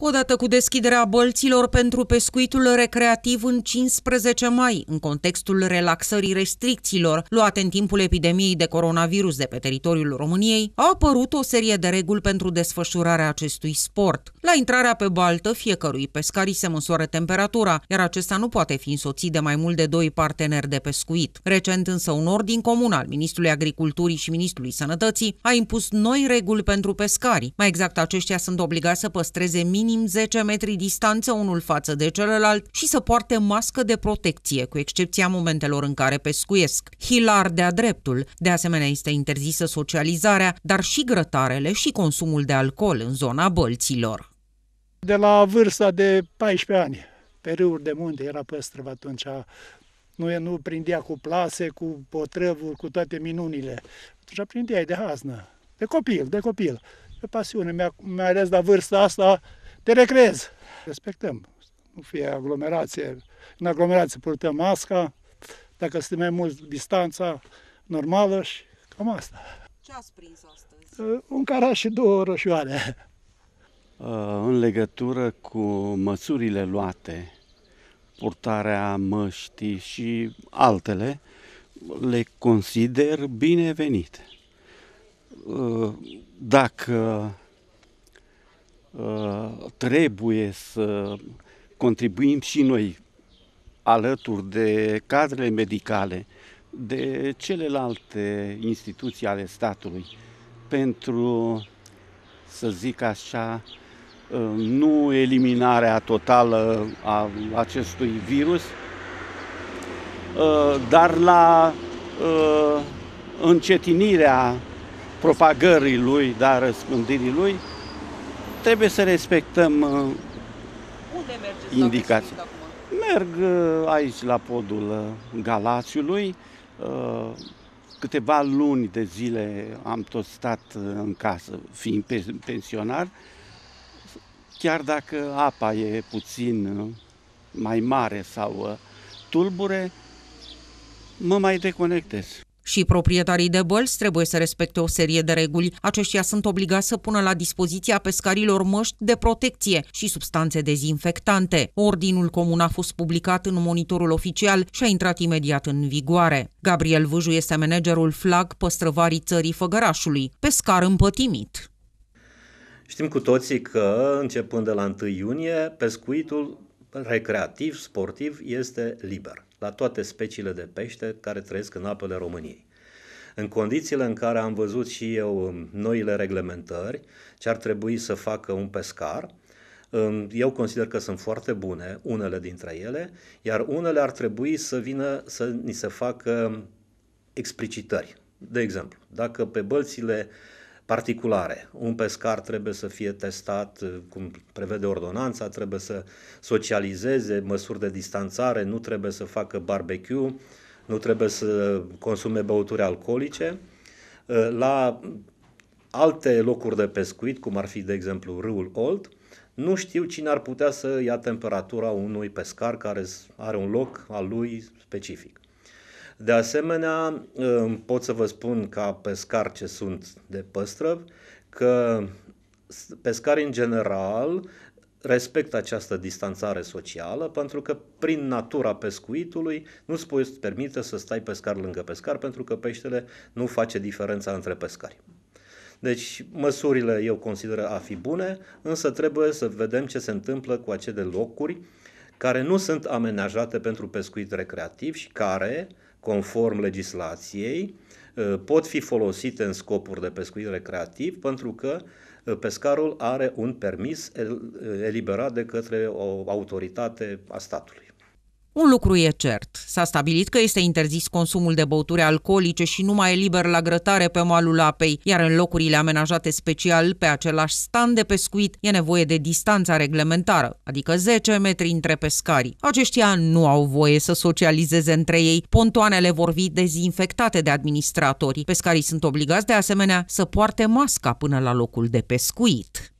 Odată cu deschiderea bălților pentru pescuitul recreativ în 15 mai, în contextul relaxării restricțiilor luate în timpul epidemiei de coronavirus de pe teritoriul României, a apărut o serie de reguli pentru desfășurarea acestui sport. La intrarea pe baltă, fiecărui pescarii se măsoară temperatura, iar acesta nu poate fi însoțit de mai mult de doi parteneri de pescuit. Recent însă un ordin comun al Ministrului Agriculturii și Ministrului Sănătății a impus noi reguli pentru pescari. Mai exact, aceștia sunt obligați să păstreze minim minim 10 metri distanță unul față de celălalt și să poarte mască de protecție, cu excepția momentelor în care pescuiesc. Hilar de-a dreptul. De asemenea, este interzisă socializarea, dar și grătarele și consumul de alcool în zona bălților. De la vârsta de 14 ani, pe râuri de munte era păstrăv atunci, nu, nu prindea cu plase, cu potrăvuri, cu toate minunile. Atunci prindea de haznă, de copil, de copil. Pe pasiune, mai ales la vârsta asta, te recrezi. Respectăm. Nu fie aglomerație. În aglomerație purtăm masca, dacă suntem mai mult distanța normală și cam asta. Ce ați prins astăzi? Uh, un caraș și două roșioare. Uh, în legătură cu măsurile luate, purtarea măștii și altele, le consider binevenite. Uh, dacă Uh, trebuie să contribuim și noi alături de cadrele medicale, de celelalte instituții ale statului, pentru, să zic așa, uh, nu eliminarea totală a acestui virus, uh, dar la încetinirea propagării lui, dar răspândirii lui, trebuie să respectăm uh, Unde indicații. Merg uh, aici la podul uh, Galațiului. Câteva luni de zile am tot stat în casă, fiind pensionar. Chiar dacă apa e puțin mai mare sau tulbure, mă mai deconectez. Și proprietarii de bălți trebuie să respecte o serie de reguli. Aceștia sunt obligați să pună la dispoziția pescarilor măști de protecție și substanțe dezinfectante. Ordinul comun a fost publicat în monitorul oficial și a intrat imediat în vigoare. Gabriel Vâju este managerul flag păstrăvarii țării Făgărașului, pescar împătimit. Știm cu toții că, începând de la 1 iunie, pescuitul recreativ, sportiv, este liber la toate speciile de pește care trăiesc în apele României. În condițiile în care am văzut și eu um, noile reglementări, ce ar trebui să facă un pescar, um, eu consider că sunt foarte bune, unele dintre ele, iar unele ar trebui să vină să ni se facă explicitări. De exemplu, dacă pe bălțile particulare. Un pescar trebuie să fie testat, cum prevede ordonanța, trebuie să socializeze măsuri de distanțare, nu trebuie să facă barbecue, nu trebuie să consume băuturi alcoolice. La alte locuri de pescuit, cum ar fi, de exemplu, râul Olt, nu știu cine ar putea să ia temperatura unui pescar care are un loc al lui specific. De asemenea, pot să vă spun ca pescar ce sunt de păstrăv, că pescarii în general respectă această distanțare socială pentru că prin natura pescuitului nu îți poți permite să stai pescar lângă pescar pentru că peștele nu face diferența între pescari. Deci măsurile eu consider a fi bune, însă trebuie să vedem ce se întâmplă cu acele locuri care nu sunt amenajate pentru pescuit recreativ și care, conform legislației, uh, pot fi folosite în scopuri de pescuit recreativ pentru că uh, pescarul are un permis eliberat de către o autoritate a statului. Un lucru e cert. S-a stabilit că este interzis consumul de băuturi alcoolice și nu mai e liber la grătare pe malul apei, iar în locurile amenajate special pe același stand de pescuit e nevoie de distanța reglementară, adică 10 metri între pescari. Aceștia nu au voie să socializeze între ei. Pontoanele vor fi dezinfectate de administratorii. Pescarii sunt obligați de asemenea să poarte masca până la locul de pescuit.